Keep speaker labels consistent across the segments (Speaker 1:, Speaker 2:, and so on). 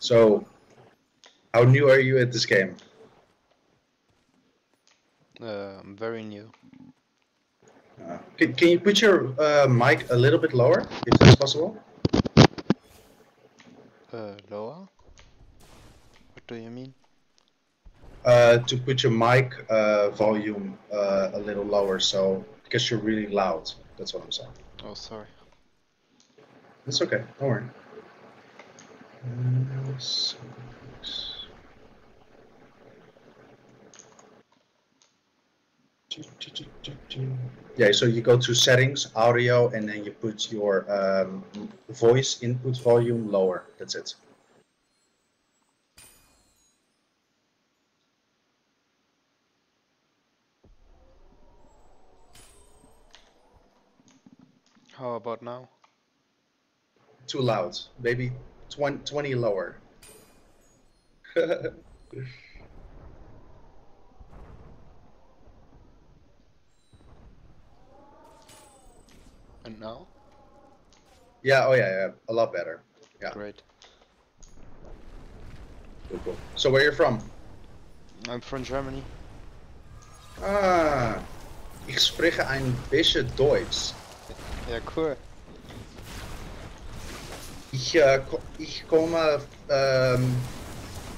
Speaker 1: So, how new are you at this game?
Speaker 2: Uh, I'm very new.
Speaker 1: Uh, can, can you put your uh, mic a little bit lower, if that's possible?
Speaker 2: Uh, lower? What do you mean?
Speaker 1: Uh, to put your mic uh, volume uh, a little lower, so because you're really loud. That's what I'm saying.
Speaker 2: Oh, sorry.
Speaker 1: It's okay. Don't worry. So- Yeah, so you go to settings, audio, and then you put your um, voice input volume lower. That's it.
Speaker 2: How about now?
Speaker 1: Too loud. Maybe 20, 20 lower.
Speaker 2: And now?
Speaker 1: yeah, oh yeah, yeah. A lot better. Yeah.
Speaker 2: Great.
Speaker 1: Cool, cool. So where you're from?
Speaker 2: I'm from Germany.
Speaker 1: Ah, ich spreche ein bisschen Deutsch.
Speaker 2: Yeah, cool.
Speaker 1: Ich, äh, ich komme ähm,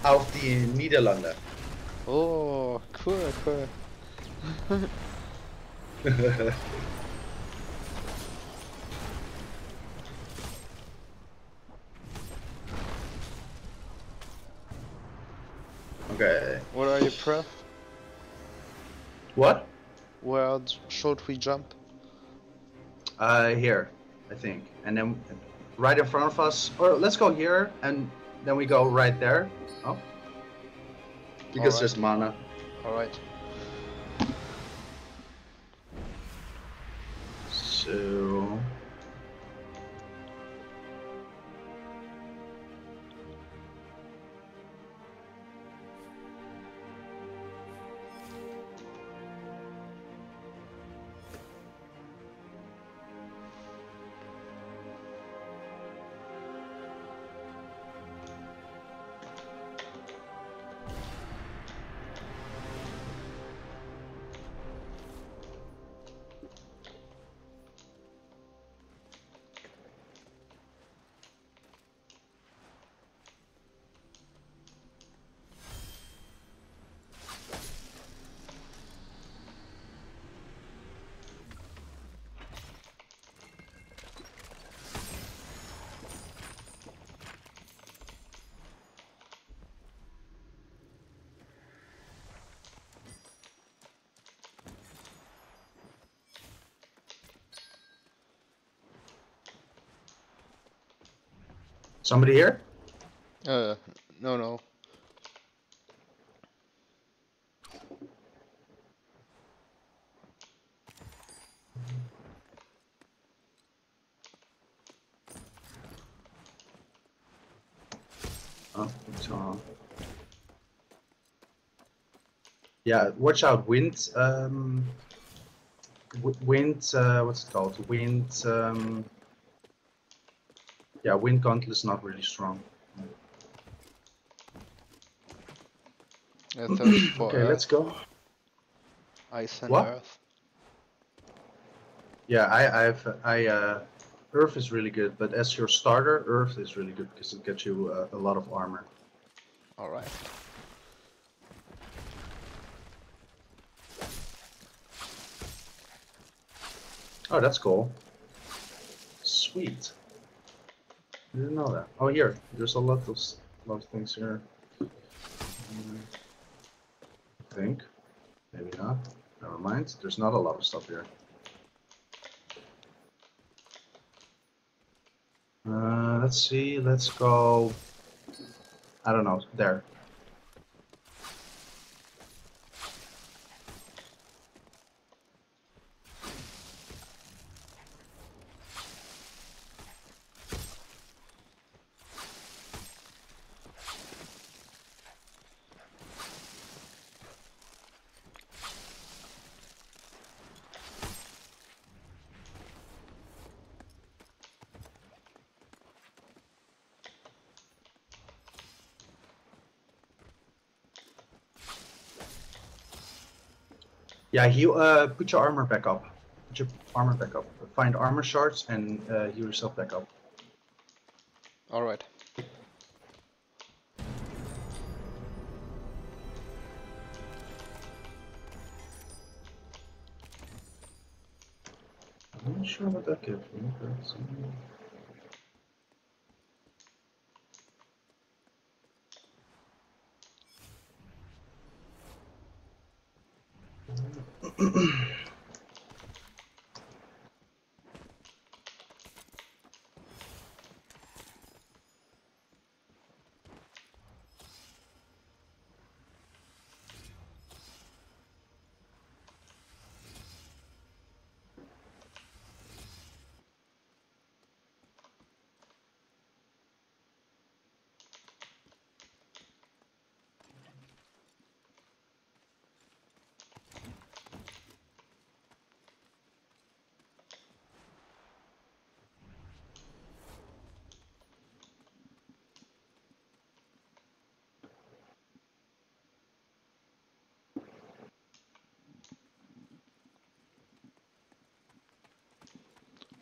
Speaker 1: auf die Niederlande.
Speaker 2: Oh, cool, cool.
Speaker 1: okay.
Speaker 2: What are you pref?
Speaker 1: What?
Speaker 2: Where should we jump?
Speaker 1: Uh, here, I think. And then right in front of us, or let's go here, and then we go right there. Oh. Because
Speaker 2: Alright.
Speaker 1: there's mana.
Speaker 2: Alright.
Speaker 1: So. Somebody here?
Speaker 2: Uh, no, no.
Speaker 1: Oh, on. Yeah, watch out, wind. Um, w- wind. Uh, what's it called? Wind. Um, yeah, wind gauntlet is not really strong.
Speaker 2: Yeah, for
Speaker 1: Okay,
Speaker 2: earth,
Speaker 1: let's go.
Speaker 2: ice and
Speaker 1: What?
Speaker 2: earth.
Speaker 1: Yeah, I, I've, I, uh, Earth is really good, but as your starter, Earth is really good because it gets you uh, a lot of armor.
Speaker 2: Alright.
Speaker 1: Oh, that's cool. Sweet. I didn't know that. Oh, here, there's a lot of lot of things here. Mm, I think, maybe not. Never mind. There's not a lot of stuff here. Uh, let's see. Let's go. I don't know. There. Yeah, heal. Uh, put your armor back up. Put your armor back up. Find armor shards and uh, heal yourself back up.
Speaker 2: Alright.
Speaker 1: I'm not sure what that gives me.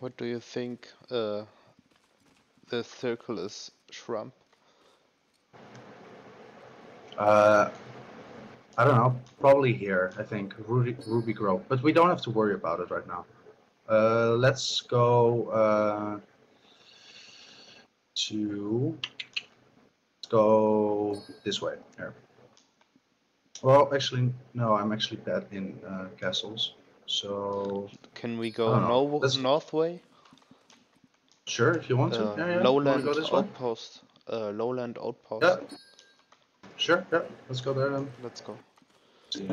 Speaker 2: What do you think uh, the circle is shrump?
Speaker 1: Uh, I don't know. Probably here. I think Ruby, Ruby Grove, but we don't have to worry about it right now. Uh, let's go uh, to. Let's go this way. Here. Well, actually, no. I'm actually bad in uh, castles, so
Speaker 2: Can we go no
Speaker 1: Let's-
Speaker 2: north way?
Speaker 1: sure if you want to.
Speaker 2: Uh,
Speaker 1: yeah, yeah.
Speaker 2: Lowland
Speaker 1: go this way?
Speaker 2: outpost. Uh, lowland outpost.
Speaker 1: Yeah. Sure. Yeah. Let's go there then.
Speaker 2: Let's go.
Speaker 1: See.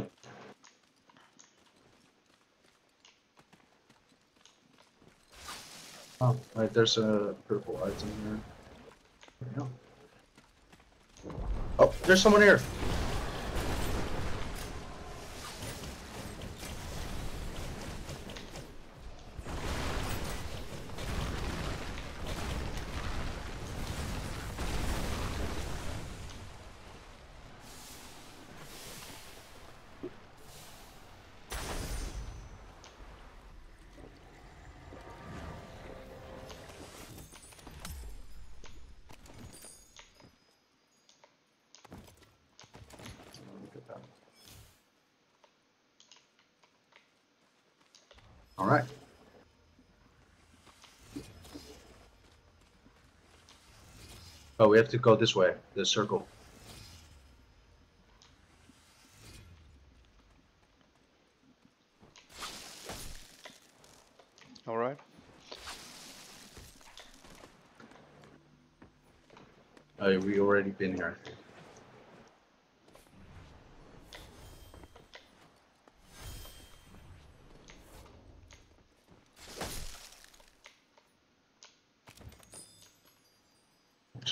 Speaker 1: Oh, right, there's a purple item here. There. Oh, there's someone here. Look at that. All right. Oh, we have to go this way, the circle.
Speaker 2: All right.
Speaker 1: Oh, we already been here. I think.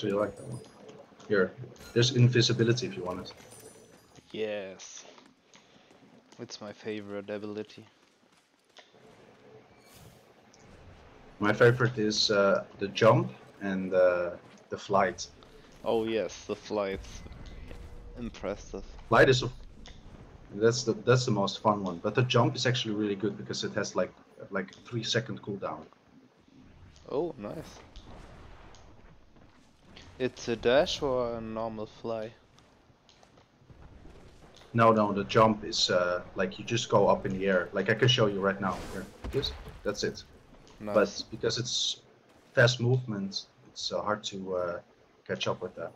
Speaker 1: Actually, like that one. Here, there's invisibility if you want it.
Speaker 2: Yes. It's my favorite ability.
Speaker 1: My favorite is uh, the jump and uh, the flight.
Speaker 2: Oh yes, the flight's impressive.
Speaker 1: Flight is, that's the that's the most fun one. But the jump is actually really good because it has like like three second cooldown.
Speaker 2: Oh, nice. It's a dash or a normal fly?
Speaker 1: No, no, the jump is uh, like you just go up in the air. Like I can show you right now. Here, this, that's it.
Speaker 2: Nice.
Speaker 1: But because it's fast movement, it's uh, hard to uh, catch up with that.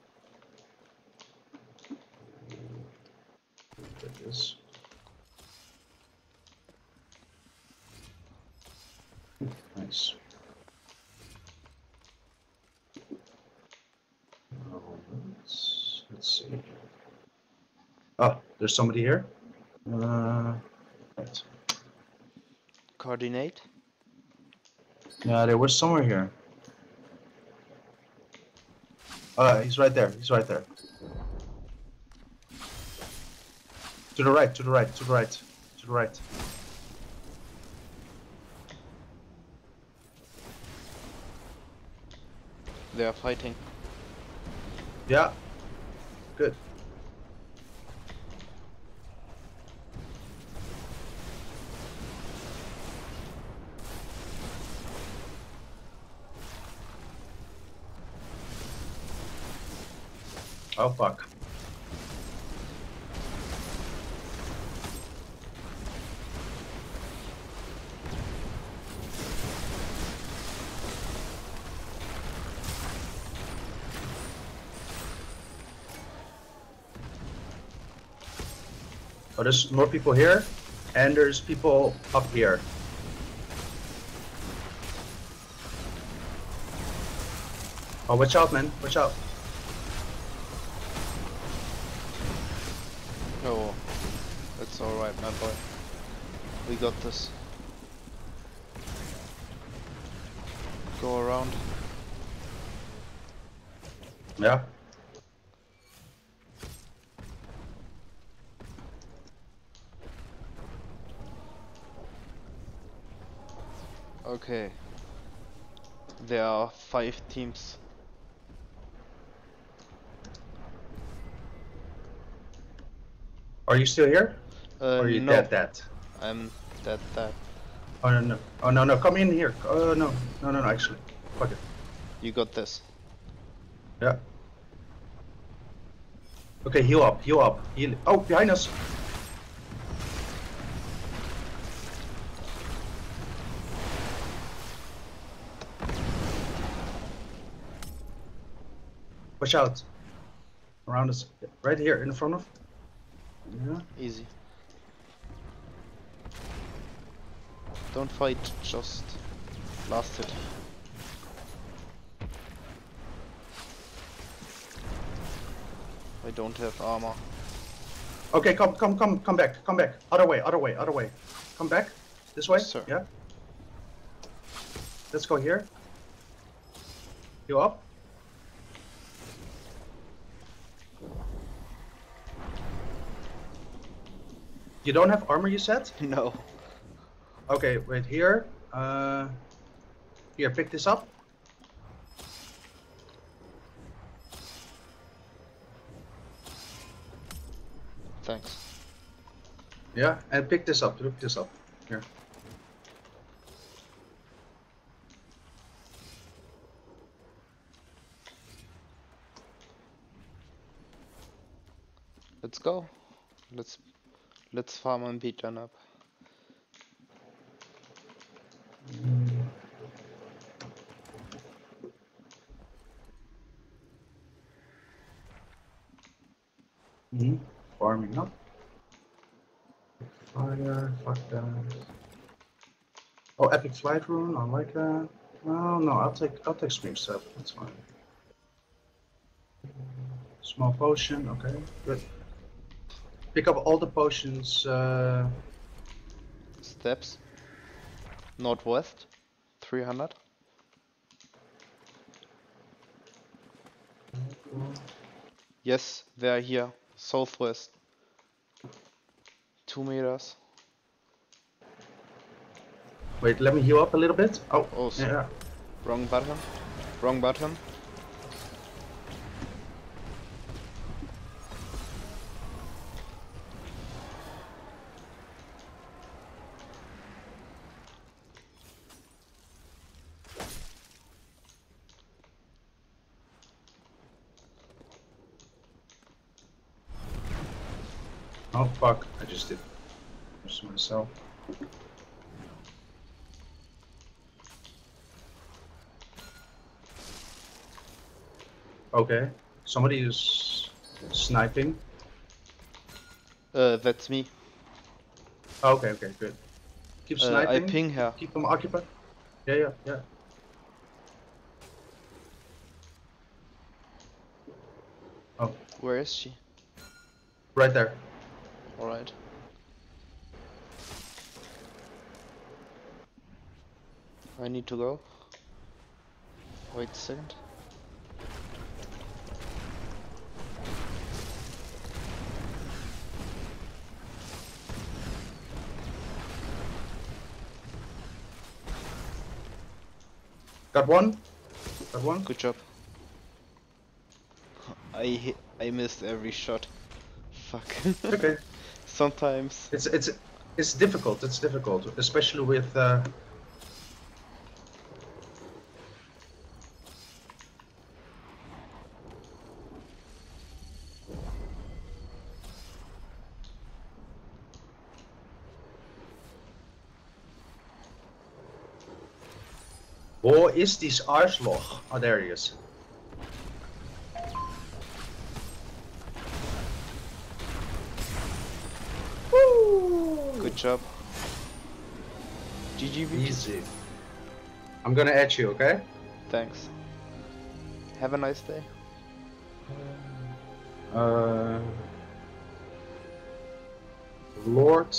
Speaker 1: This. Nice. Oh, let's, let's see. Oh, there's somebody here. Uh, right.
Speaker 2: Coordinate?
Speaker 1: Yeah, there was somewhere here. Uh, he's right there. He's right there. To the right, to the right, to the right, to the right.
Speaker 2: They are fighting.
Speaker 1: Yeah. Good. Oh fuck. Oh, there's more people here, and there's people up here. Oh, watch out, man. Watch out.
Speaker 2: That's alright, my boy. We got this. Go around.
Speaker 1: Yeah.
Speaker 2: Okay. There are five teams.
Speaker 1: Are you still here?
Speaker 2: Uh,
Speaker 1: or are you
Speaker 2: no,
Speaker 1: dead, dead?
Speaker 2: I'm dead, dead.
Speaker 1: Oh, no, no. Oh, no, no. Come in here. Oh, no. No, no, no, actually. Fuck it.
Speaker 2: You got this.
Speaker 1: Yeah. Okay, heal up, heal up. Heal. Oh, behind us. Watch out. Around us. Right here, in front of. Yeah.
Speaker 2: Easy. Don't fight, just blast it. I don't have armor.
Speaker 1: Okay, come, come, come, come back, come back. Other way, other way, other way. Come back. This way.
Speaker 2: Sir.
Speaker 1: Yeah. Let's go here. You up? You don't have armor, you said?
Speaker 2: No.
Speaker 1: Okay, wait here. Uh, here, pick this up.
Speaker 2: Thanks.
Speaker 1: Yeah, and pick this up. Pick this up. Here.
Speaker 2: Let's go. Let's let's farm and beat them up.
Speaker 1: Mm-hmm. Farming up. Fire, fuck that. Oh, epic flight rune, I like that. Well, no, I'll take I'll take Springstep. That's fine. Small potion, okay, good. Pick up all the potions. Uh,
Speaker 2: Steps. Northwest. 300. Yes, they are here. Southwest. Two meters.
Speaker 1: wait, let me heal up a little bit. Oh,
Speaker 2: Oh, sorry.
Speaker 1: yeah.
Speaker 2: Wrong button. Wrong button.
Speaker 1: Oh fuck, I just did this myself. Okay, somebody is sniping.
Speaker 2: Uh, that's me.
Speaker 1: Okay, okay, good. Keep
Speaker 2: Uh, I
Speaker 1: sniping.
Speaker 2: ping her.
Speaker 1: Keep them occupied. Yeah, yeah, yeah. Oh,
Speaker 2: Where is she?
Speaker 1: right there.
Speaker 2: Alright. I need to go. Wait a second.
Speaker 1: Got one. Got one.
Speaker 2: Good job. I hit, I missed every shot. Fuck.
Speaker 1: Okay.
Speaker 2: Sometimes
Speaker 1: it's it's it's difficult. It's difficult, especially with. Uh... Or is this Arslog? Oh, there he is.
Speaker 2: Job. GG,
Speaker 1: Easy. I'm gonna add you, okay?
Speaker 2: Thanks. Have a nice day.
Speaker 1: Uh, Lord